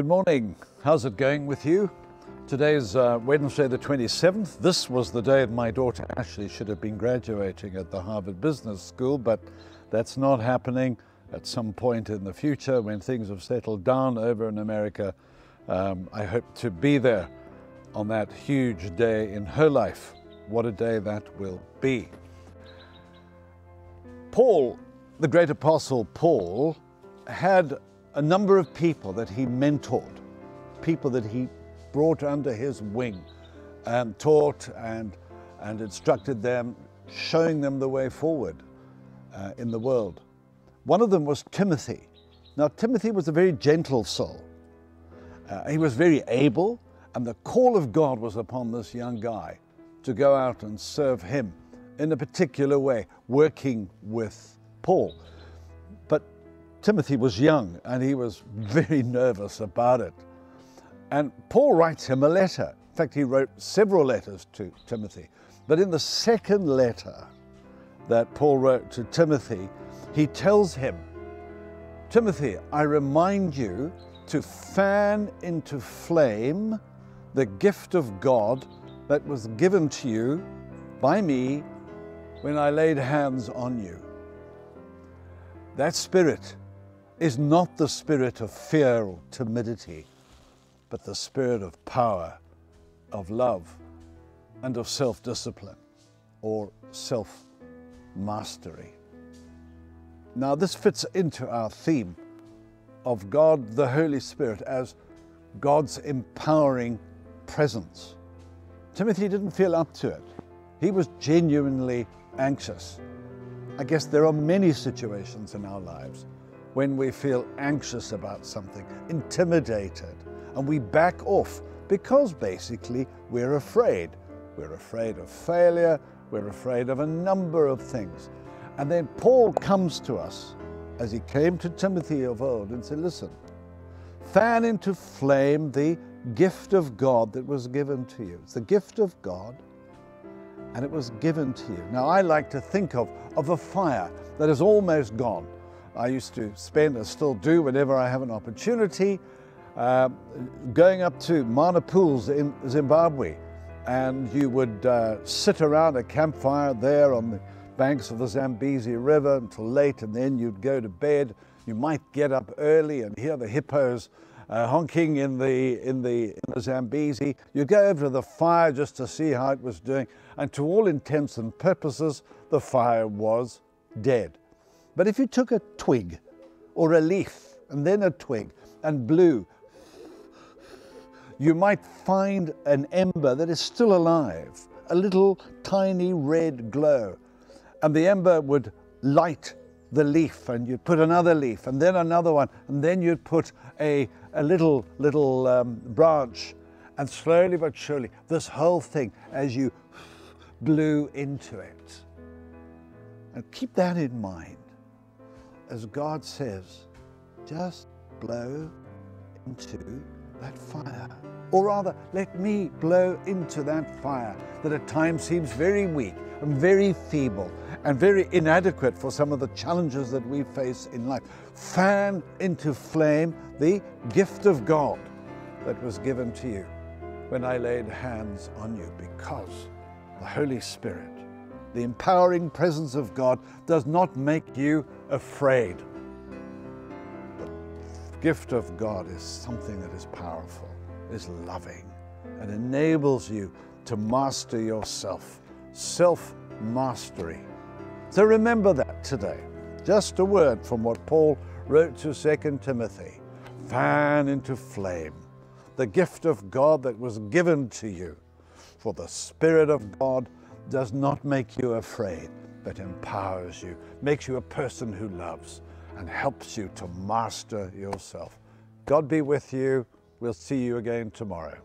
Good morning. How's it going with you? Today's uh, Wednesday, the 27th. This was the day my daughter Ashley should have been graduating at the Harvard Business School, but that's not happening. At some point in the future, when things have settled down over in America, um, I hope to be there on that huge day in her life. What a day that will be. Paul, the great apostle Paul, had a number of people that he mentored, people that he brought under his wing and taught and, and instructed them, showing them the way forward uh, in the world. One of them was Timothy. Now, Timothy was a very gentle soul. Uh, he was very able, and the call of God was upon this young guy to go out and serve him in a particular way, working with Paul. Timothy was young and he was very nervous about it. And Paul writes him a letter. In fact, he wrote several letters to Timothy. But in the second letter that Paul wrote to Timothy, he tells him, Timothy, I remind you to fan into flame the gift of God that was given to you by me when I laid hands on you. That spirit is not the spirit of fear or timidity, but the spirit of power, of love, and of self discipline or self mastery. Now, this fits into our theme of God the Holy Spirit as God's empowering presence. Timothy didn't feel up to it. He was genuinely anxious. I guess there are many situations in our lives when we feel anxious about something, intimidated, and we back off because basically we're afraid. We're afraid of failure, we're afraid of a number of things. And then Paul comes to us as he came to Timothy of old and said, Listen, fan into flame the gift of God that was given to you. It's the gift of God, and it was given to you. Now, I like to think of, of a fire that is almost gone. I used to spend, and still do, whenever I have an opportunity, uh, going up to Mana Pools in Zimbabwe. And you would uh, sit around a campfire there on the banks of the Zambezi River until late, and then you'd go to bed. You might get up early and hear the hippos uh, honking in the, in, the, in the Zambezi. You go over to the fire just to see how it was doing, and to all intents and purposes, the fire was dead. But if you took a twig or a leaf and then a twig and blew, you might find an ember that is still alive, a little tiny red glow. And the ember would light the leaf and you'd put another leaf and then another one and then you'd put a, a little little um, branch. And slowly but surely this whole thing as you blew into it. And keep that in mind as God says just blow into that fire or rather let me blow into that fire that at times seems very weak and very feeble and very inadequate for some of the challenges that we face in life. Fan into flame the gift of God that was given to you when I laid hands on you because the Holy Spirit, the empowering presence of God, does not make you afraid. The gift of God is something that is powerful, is loving, and enables you to master yourself. Self mastery. So remember that today. Just a word from what Paul wrote to 2 Timothy fan into flame the gift of God that was given to you. For the Spirit of God does not make you afraid, but empowers you, makes you a person who loves, and helps you to master yourself. God be with you. We'll see you again tomorrow.